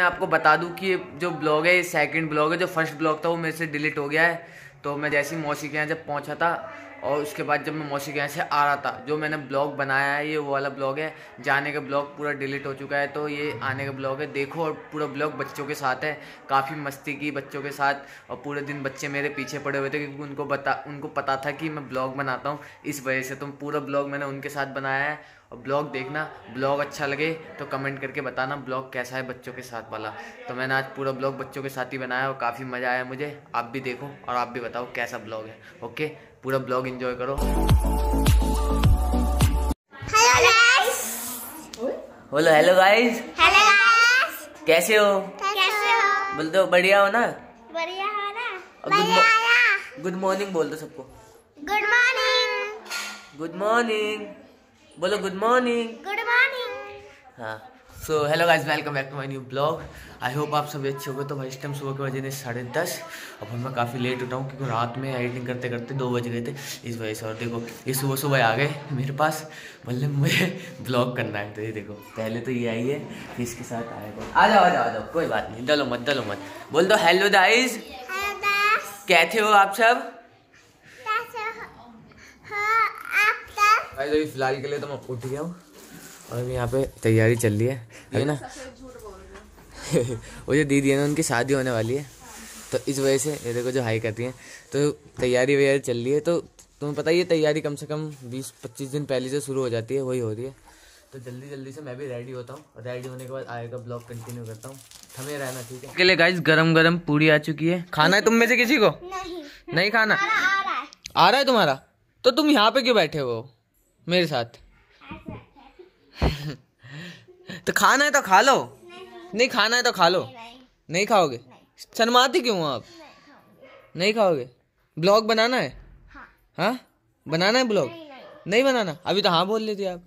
मैं आपको बता दूँ कि जो ब्लॉग है, ये सेकंड ब्लॉग है, जो फ़र्स्ट ब्लॉग था, वो मेरे से डिलीट हो गया है। तो मैं जैसे मौसी के यहाँ जब पहुँचा था और उसके बाद जब मैं मौसी के यहाँ से आ रहा था, जो मैंने ब्लॉग बनाया है, ये वो वाला ब्लॉग है, जाने का ब्लॉग पूरा डिलीट हो चुका है। तो ये आने का ब्लॉग है, देखो और पूरा ब्लॉग बच्चों के साथ है, काफ़ी मस्ती की बच्चों के साथ और पूरे दिन बच्चे मेरे पीछे पड़े हुए थे क्योंकि उनको बता, उनको पता था कि मैं ब्लॉग बनाता हूँ, इस वजह से तो पूरा ब्लॉग मैंने उनके साथ बनाया है। और ब्लॉग देखना ब्लॉग अच्छा लगे तो कमेंट करके बताना ब्लॉग कैसा है बच्चों के साथ वाला। तो मैंने आज पूरा ब्लॉग बच्चों के साथ ही बनाया और काफ़ी मज़ा आया मुझे। आप भी देखो और आप भी बताओ कैसा ब्लॉग है। ओके पूरा ब्लॉग एंजॉय करो। बोलो हेलो गाइस हेलो गाइस कैसे हो? कैसे हो? बोल दो बढ़िया हो ना? बढ़िया हो ना? गुड मॉर्निंग बोल दो सबको। गुड मॉर्निंग गुड मॉर्निंग बोलो गुड मॉर्निंग गुड मॉर्निंग हाँ so hello guys welcome back to my new blog I hope आप सभी अच्छे हो गए तो भाई इस टाइम सुबह के बजे ने साढ़े दस। अब मैं काफ़ी लेट उठा हूँ क्योंकि रात में एडिटिंग करते करते दो बज गए थे। इस वजह से और देखो ये सुबह सुबह आ गए मेरे पास। बोले मुझे ब्लॉग करना है। तो ये देखो पहले तो ये आई है फिर इसके साथ आएगा। आ जाओ आ जाओ आ जाओ कोई बात नहीं डलो मत डलो मत। बोल दो हेलो दाइज कैसे हो आप सब कैसे हो हाँ आप सब भाई अभी फ़िलहाल के लिए तो मैं उठ गया हूँ। और अभी यहाँ पे तैयारी चल रही है अभी ना? वो जो दीदी है ना उनकी शादी होने वाली है। तो इस वजह से ये देखो जो हाई करती हैं। तो तैयारी वैयारी चल रही है तो तुम्हें पता ही है तैयारी कम से कम बीस पच्चीस दिन पहले से शुरू हो जाती है वही हो रही है। तो जल्दी जल्दी से मैं भी रेडी होता हूँ। और रेडी होने के बाद आएगा ब्लॉग कंटिन्यू करता हूँ। हमें रहना ठीक है? के लिए गाइस गरम गरम पूरी आ चुकी है। खाना है तुम में से किसी को? नहीं। नहीं खाना? खाना आ रहा है। आ रहा है तुम्हारा? तो तुम यहाँ पे क्यों बैठे हो? मेरे साथ। तो खाना है तो खा लो। नहीं खाना है तो खा लो। नहीं नहीं खाओगे? शर्माते क्यों हो आप? नहीं खाओगे? ब्लॉग बनाना है? हाँ? हाँ बनाना है ब्लॉग? नहीं नहीं नहीं बनाना? अभी तो हाँ बोल लेती आप।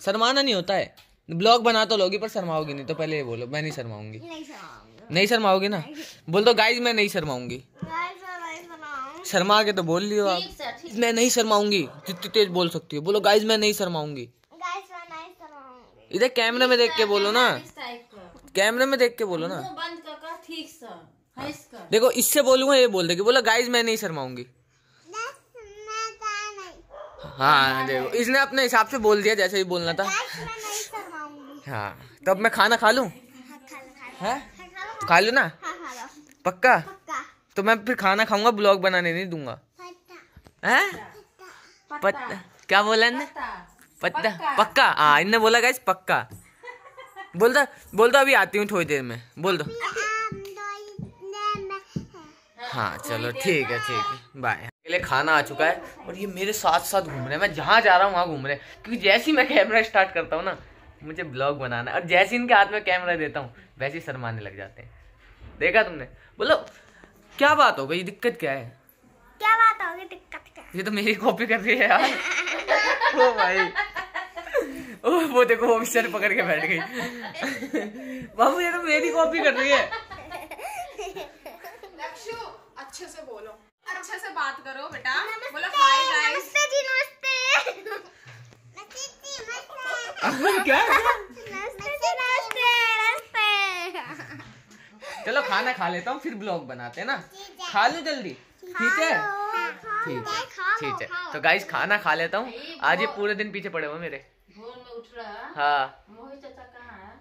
शर्माना नहीं होता है। ब्लॉग बना तो लोगी पर शर्माओगी नहीं तो पहले ये बोलो मैं नहीं शर्माऊँगी। नहीं शर्माओगी ना? बोल दो गाइज़ मैं नहीं शर्माऊँगी। शर्मा के तो बोल लियो आप। मैं नहीं शर्माऊँगी जितनी तेज बोल सकती हो। बोलो गाइज़ मैं नहीं शर्माऊँगी। गाइस मैं नहीं सुनाऊँगी इधर कैमरे में देख के बोलो ना। कैमरे में देख के बोलो ना। बंद कर कर ठीक से देखो इससे बोलूँगा ये बोल देगी। बोलो गाइज़ मैं नहीं शर्माऊँगी। नहीं। हाँ देखो इसने अपने हिसाब से बोल दिया जैसे ही बोलना था। गाइस मैं नहीं शर्माऊँगी। हाँ तब मैं खाना खा लूँ? हाँ खा लो। है? हाँ, खा लो। लूँ ना? हाँ पक्का? तो मैं फिर खाना खाऊँगा ब्लॉग बनाने नहीं दूँगा। हैं? पत्ता। क्या बोला इनने? पत्ता। पक्का। हाँ इनने बोला गाइज़ पक्का। बोल दो बोल दो अभी आती हूँ थोड़ी देर में। बोल दो में। हाँ चलो ठीक है ठीक है। बाय के लिए खाना आ चुका है और ये मेरे साथ साथ घूम रहे हैं। मैं जहाँ जा रहा हूँ वहाँ घूम रहे हैं। क्योंकि जैसे ही मैं कैमरा स्टार्ट करता हूँ ना मुझे ब्लॉग बनाना है। और जैसे इनके हाथ में कैमरा देता हूँ वैसे ही शर्माने लग जाते हैं। देखा तुमने? बोलो। क्या बात हो गई? दिक्कत क्या है? क्या बात होगी दिक्कत क्या? ये तो मेरी कॉपी कर रही है यार। ओ भाई ओ वो देखो वो भी पकड़ के बैठ गई। बाबू ये तो मेरी कॉपी कर रही है। अच्छे से बोलो। अच्छे से बात करो बेटा। बोलो हाय गाइस नमस्ते जी नमस्ते। नमस्ते जी नमस्ते। क्या नमस्ते जी नमस्ते नमस्ते चलो खाना खा लेता हूँ फिर ब्लॉग बनाते हैं ना। खा लो जल्दी? ठीक है? ठीक है ठीक है। तो गाइस खाना खा लेता हूँ। आज ये पूरे दिन पीछे पड़े हुए मेरे। भोर में उठ रहा? हाँ। मोहित चाचा कहाँ है?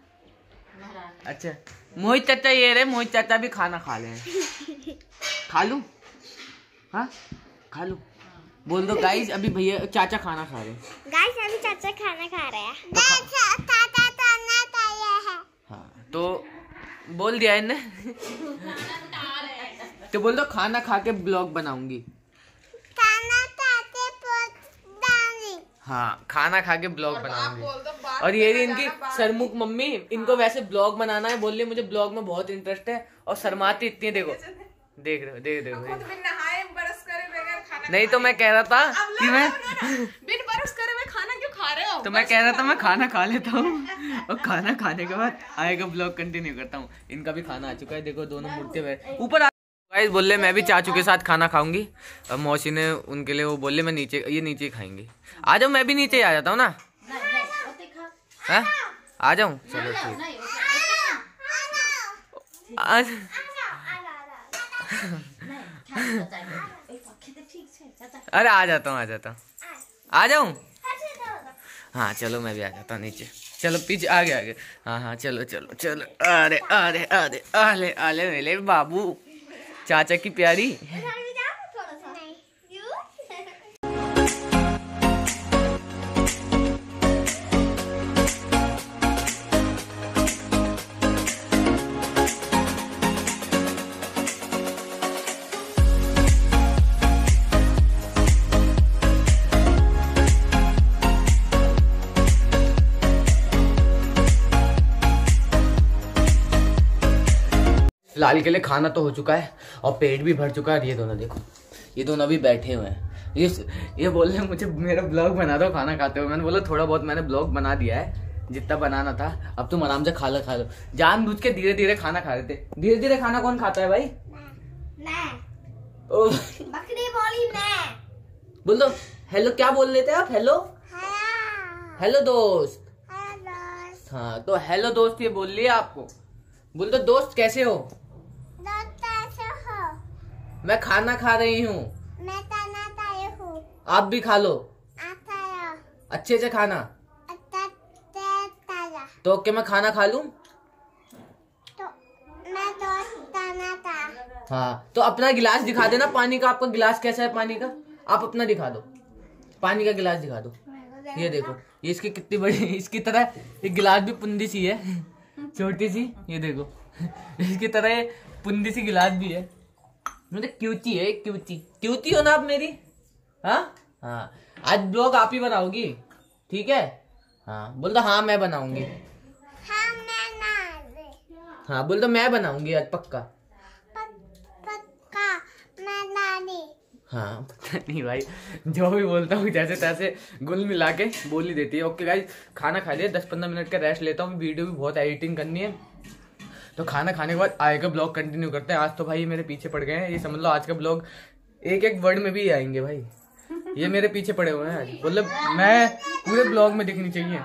महाराज अच्छा। मोहित चाचा ये रहे मोहित चाचा भी खाना खा ले खा लू? हाँ? खा लूँ? बोल दो गाइस अभी भैया चाचा खाना खा रहे गाइस अभी चाचा खाना खा रहे हैं। चाचा खाना खाया है। हाँ तो बोल दिया इनने। तो बोल दो खाना खा के ब्लॉग बनाऊँगी। खाना हाँ खाना खा के ब्लॉग बनाऊँगी। और ये रही इनकी सरमुख मम्मी इनको वैसे ब्लॉग बनाना है बोल रही मुझे ब्लॉग में बहुत इंटरेस्ट है और शर्माती इतनी है, देखो। देख रहे हो देख देखो खुद नहाए बरस करे खाना नहीं तो मैं कह रहा था कि मैं। बिन बरस करे हुए खाना क्यों खा रहे हो? तो मैं कह रहा था मैं खाना खा लेता हूँ। और खाना खाने के बाद आएगा ब्लॉग कंटिन्यू करता हूँ। इनका भी खाना आ चुका है। देखो, दोनों मूर्ति हुए ऊपर गाइस बोले मैं भी चाचू के साथ खाना खाऊँगी। अब मौसी ने उनके लिए वो बोले, मैं नीचे, ये नीचे खाएँगे। आ जाओ, मैं भी नीचे आ जाता हूँ ना? आ जाऊँ? चलो, ठीक। अरे, आ जाता हूँ, आ जाता हूँ। आ जाऊँ? हाँ चलो, मैं भी आ जाता हूँ नीचे। चलो, पीछे, आगे आगे। हाँ हाँ चलो चलो चलो। अरे अरे अरे आले आले मेरे बाबू। चाचा की प्यारी। फ़िलहाल के लिए खाना तो हो चुका है और पेट भी भर चुका है ये दोनों देखो ये दोनों अभी बैठे हुए हैं। ये ये बोल रहे हैं मुझे मेरा ब्लॉग बना दो खाना खाते हुए मैंने बोला थोड़ा बहुत मैंने ब्लॉग बना दिया है जितना बनाना था अब तुम आराम से खा लो खा लो। जान बुझ के धीरे धीरे खाना खा रहे थे। धीरे धीरे खाना कौन खाता है भाई? मैं। ओ। बकरी बोली मैं। बोल दो। हेलो क्या बोल लेते हैं आप? हेलो? हेलो हेलो दोस्त। हाँ तो हेलो दोस्त ये बोल लिया आपको। बोल दो हो दोस्त कैसे हो? मैं खाना खा रही हूँ। मैं ताना ताये हूँ। आप भी खा लो। अच्छे से खाना। अत्ता तो ओके मैं खाना खा लूँ? तो ता हाँ तो अपना गिलास दिखा देना पानी का आपका गिलास कैसा है पानी का? आप अपना दिखा दो। पानी का गिलास दिखा दो। ये देखो ये इसकी कितनी बड़ी इसकी तरह एक गिलास भी पुंदी सी है। छोटी सी ये देखो। इसकी तरह ये पुंदी सी गिलास भी है। मतलब क्यूची है क्यूची क्यूची हो ना आप मेरी? हाँ? हाँ. आज ब्लॉग आप ही बनाओगी ठीक है? हाँ. बोल दो हाँ मैं बनाऊँगी. हाँ मैं हाँ बोल दो मैं बनाऊँगी आज पक्का. पक्का मैं नानी। हाँ पता नहीं भाई. जो भी बोलता हूँ जैसे तैसे गुल मिला के बोल ही देती है. ओके गाइस खाना खा लिया दस पंद्रह मिनट का रेस्ट लेता हूँ. वीडियो भी बहुत एडिटिंग करनी है. तो खाना खाने के बाद आएगा ब्लॉग कंटिन्यू करते हैं। आज तो भाई मेरे पीछे पड़ गए हैं। ये समझ लो, आज का ब्लॉग एक एक वर्ड में भी आएँगे भाई। ये मेरे पीछे पड़े हुए हैं आज। मतलब मैं पूरे ब्लॉग में दिखनी चाहिए।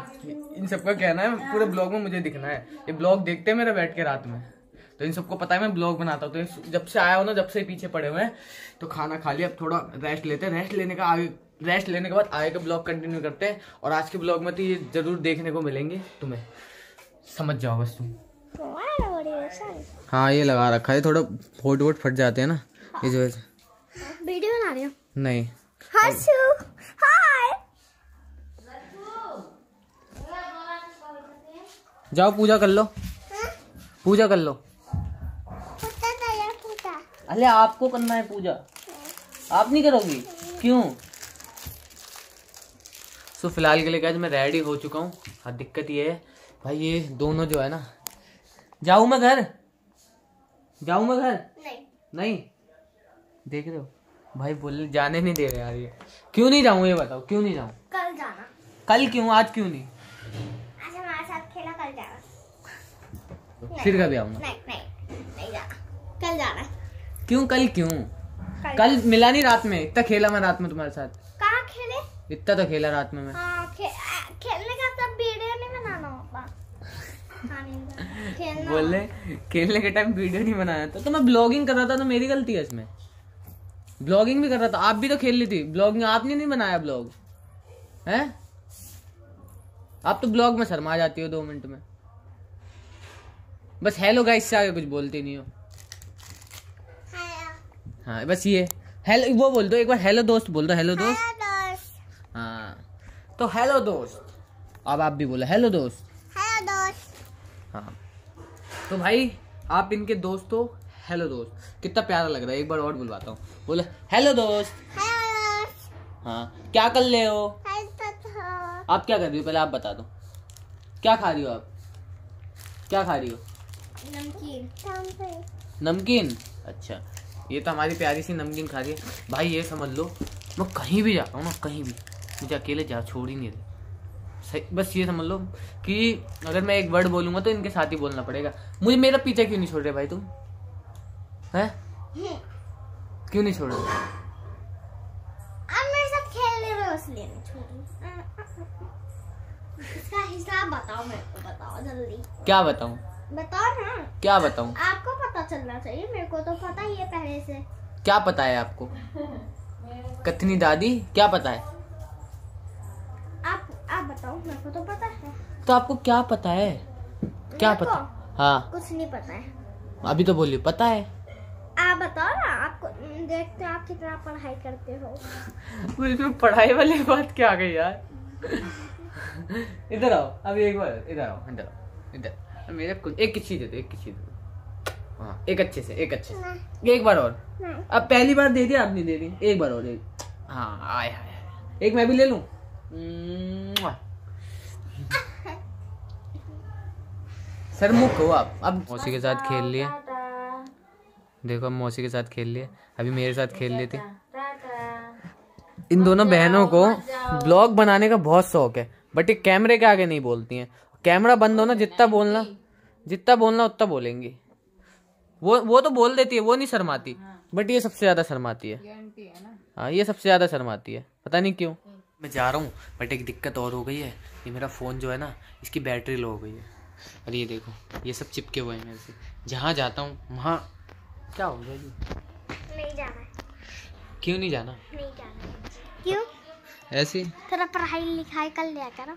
इन सबका कहना है, पूरे ब्लॉग में मुझे दिखना है। ये ब्लॉग देखते हैं मेरा बैठ के रात में। तो इन सबको पता है मैं ब्लॉग बनाता हूँ। तो जब से आया हो ना, जब से पीछे पड़े हुए हैं तो खाना खा लिया, अब थोड़ा रेस्ट लेते हैं। रेस्ट लेने का आगे रेस्ट लेने के बाद आगे का ब्लॉग कंटिन्यू करते हैं। और आज के ब्लॉग में तो ये ज़रूर देखने को मिलेंगे। तुम्हें समझ जाओ बस तुम। हाँ ये लगा रखा है। थोड़ा फोट वोट फट जाते हैं ना इस वजह से। वीडियो बना रही हूँ। नहीं। हाय। जाओ पूजा कर लो। पूजा कर लो। पुता अरे आपको करना है पूजा। आप नहीं करोगी? क्यों? सो फ़िलहाल के लिए क्या मैं रेडी हो चुका हूँ। हाँ दिक्कत ये है। भाई ये दोनों जो है ना जाऊँ मैं घर? जाऊँ मैं घर? नहीं। नहीं? देख रहे हो। भाई बोल जाने नहीं दे रहे यार ये। क्यों नहीं जाऊँ ये बताओ क्यों नहीं जाऊँ? कल जाना। कल क्यों? आज क्यों नहीं? आज हमारे साथ खेला कल जाना। फिर कभी आऊँगा। नहीं नहीं नहीं जाना। कल जाना। क्यों कल क्यों? कल। कल मिला नहीं रात में? इतना खेला मैं रात में तुम्हारे साथ। कहाँ खेले? इतना तो खेला रात में मैं। हाँ खे, आ, खेलने का सब वीडियो नहीं बनाना होगा हाँ, नहीं बोले खेलने के टाइम वीडियो नहीं बनाया था। तो मैं ब्लॉगिंग कर रहा था तो मेरी गलती है इसमें। ब्लॉगिंग भी कर रहा था। आप भी तो खेल ली थी। ब्लॉगिंग आपने नहीं बनाया ब्लॉग हैं? आप तो ब्लॉग में शर्मा जाती हो दो मिनट में। बस हेलो गाइस से आगे कुछ बोलती नहीं हो। हाँ, बस ये। हेलो वो बोल दो एक बार हेलो दोस्त बोल दो हेलो दोस्त। हाँ। तो हेलो दोस्त। अब आप भी बोलो हेलो दोस्त। हेलो दोस्त। हाँ। तो भाई आप इनके दोस्त हो। हेलो दोस्त। कितना प्यारा लग रहा है। एक बार और बुलवाता हूँ। बोले हेलो दोस्त। हाँ। क्या कर रहे हो। आप क्या कर रही हो? पहले आप बता दो। क्या खा रही हो आप? क्या खा रही हो? नमकीन। नमकीन? अच्छा। ये तो हमारी प्यारी सी नमकीन खा रही है। भाई ये समझ लो। मैं कहीं भी जाता हूँ ना कहीं भी। मुझे अकेले जा छोड़ ही नहीं रही। बस ये समझ लो कि अगर मैं एक वर्ड बोलूँगा तो इनके साथ ही बोलना पड़ेगा। मुझे मेरा पीछा क्यों नहीं छोड़ रहे भाई तुम? है? क्यों नहीं छोड़ रहे? अब मेरे साथ खेल ले रहे इसलिए नहीं छोड़ी इसका हिसाब बताओ मेरे को बताओ जल्दी। क्या बताऊँ? बताओ ना। क्या बताऊँ? आपको पता चलना चाहिए मेरे को तो पता ही है पहले से। क्या पता है आपको? कथनी दादी क्या पता है? मेरे को तो पता है। तो आपको क्या पता है? क्या पता? हाँ। कुछ नहीं पता है। अभी तो बोलिए पता है। आप बताओ ना आपको देखते आप कितना पढ़ाई करते हो। इसमें पढ़ाई वाली बात क्या आ गई यार। इधर आओ अभी एक बार इधर आओ इधर आओ इधर। मेरे कुछ एक किसी दे दो एक किसी दे दो हाँ एक अच्छे से एक अच्छे से। एक बार और। अब पहली बार दे दिया आपने दे दी एक बार और एक। हाँ आय हाय हाय। एक मैं भी ले लूँ। सर मुख हो आप। अब मौसी के साथ खेल लिए। देखो अब मौसी के साथ खेल लिए। अभी मेरे साथ खेल थे। इन दोनों बहनों को ब्लॉग बनाने का बहुत शौक है बट ये कैमरे के आगे नहीं बोलती हैं। कैमरा बंद हो ना जितना बोलना जितना बोलना उतना बोलेंगी। वो वो तो बोल देती है वो नहीं शर्माती बट ये सबसे ज़्यादा शर्माती है। हाँ ये सबसे ज़्यादा शर्माती है। पता नहीं क्यों। मैं जा रहा हूँ बट एक दिक्कत और हो गई है। ये मेरा फ़ोन जो है ना इसकी बैटरी लो हो गई है। और ये देखो ये सब चिपके हुए हैं मेरे से। जहाँ जाता हूँ वहाँ क्या हो गया जी? नहीं जाना। क्यों नहीं जाना? नहीं जाना। क्यों? ऐसे? थोड़ा पढ़ाई लिखाई कर लिया करो।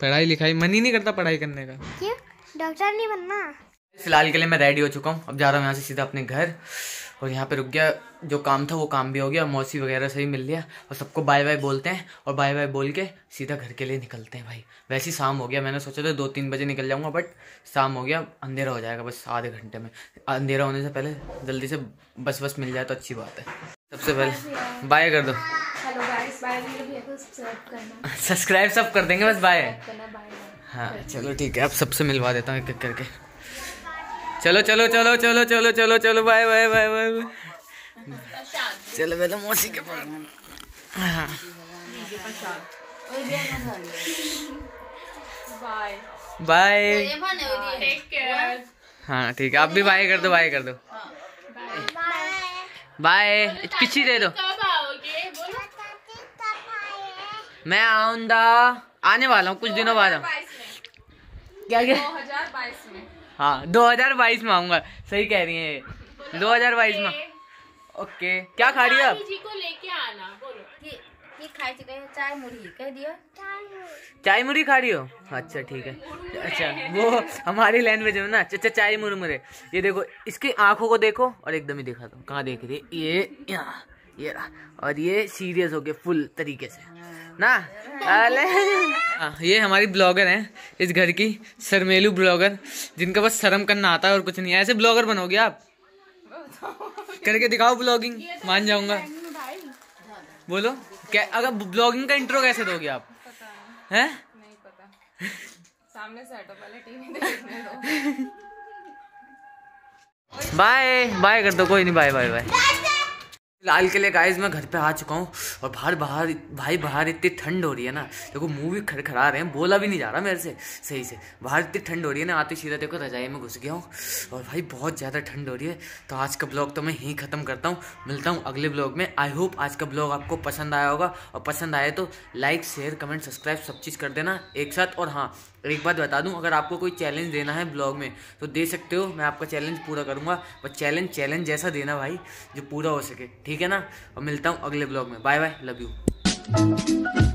पढ़ाई लिखाई? मन ही नहीं करता पढ़ाई करने का। क्यों? डॉक्टर नहीं बनना। फ़िलहाल के लिए मैं रेडी हो चुका हूँ। अब जा रहा हूँ यहाँ से सीधा अपने घर। और यहाँ पे रुक गया जो काम था वो काम भी हो गया मौसी वगैरह से भी मिल लिया और सबको बाय बाय बोलते हैं और बाय बाय बोल के सीधा घर के लिए निकलते हैं भाई। वैसे ही शाम हो गया मैंने सोचा था दो तीन बजे निकल जाऊँगा बट शाम हो गया अंधेरा हो जाएगा बस आधे घंटे में। अंधेरा होने से पहले जल्दी से बस बस मिल जाए तो अच्छी बात है। सबसे पहले बाय कर दो। सब्सक्राइब सब कर देंगे बस बाय बाय हाँ चलो ठीक है अब सबसे मिलवा देता हूँ एक एक करके। चलो चलो चलो चलो चलो चलो चलो bye bye bye bye bye चलो पहले मौसी के पास हाँ। बाय बाय टेक केयर हाँ। ठीक है। आप भी बाय कर दो बाय कर दो। बाय किसी दे। दो कब आओगे? बोलो। मैं आऊँगा। आने वाला हूँ कुछ दिनों बाद आऊँ। बाईस में। क्या दो हज़ार बाईस में हाँ 2022 में आऊँगा। सही कह रही है ये। 2022 में। ओके। क्या खा रही है आप जी को लेके आना बोलो। हैं चाय मुढ़ी कह दियो। चाय मुड़ी। खा रही हो? अच्छा ठीक है। अच्छा वो हमारी लैंग्वेज में ना अच्छा चाय मुरमुरे ये देखो इसकी आँखों को देखो और एकदम ही दिखा दो। कहाँ देख रही है? ये यहाँ। ये रहा। और ये सीरियस हो गए फुल तरीके से। ना? अले हाँ, ये हमारी ब्लॉगर हैं इस घर की शर्मेलू ब्लॉगर जिनका बस शर्म करना आता है और कुछ नहीं है। ऐसे ब्लॉगर बनोगे आप? करके दिखाओ ब्लॉगिंग मान जाऊँगा। बोलो क्या अगर ब्लॉगिंग का इंट्रो कैसे दोगे आप? हैं? सामने से हटो पहले टीवी देखने दो। बाय बाय कर दो कोई नहीं बाय बाय बाय। फ़िलहाल के लिए गाइस मैं घर पे आ चुका हूँ और बाहर बाहर, भाई, बाहर इतनी ठंड हो रही है ना। देखो, मुँह भी खड़खड़ा रहे हैं, बोला भी नहीं जा रहा मेरे से। सही से, बाहर इतनी ठंड हो रही है ना, आते सीधा देखो, रजाई में घुस गया हूँ। और भाई, बहुत ज़्यादा ठंड हो रही है। तो आज का ब्लॉग तो मैं यहीं ख़त्म करता हूँ। मिलता हूँ अगले ब्लॉग में। आई होप आज का ब्लॉग आपको पसंद आया होगा। और पसंद आए तो लाइक शेयर कमेंट सब्सक्राइब सब चीज़ कर देना एक साथ। और हाँ एक बात बता दूँ, अगर आपको कोई चैलेंज देना है ब्लॉग में तो दे सकते हो, मैं आपका चैलेंज पूरा करूँगा। पर चैलेंज चैलेंज जैसा देना भाई, जो पूरा हो सके, ठीक है ना? और मिलता हूँ अगले ब्लॉग में। Bye bye love you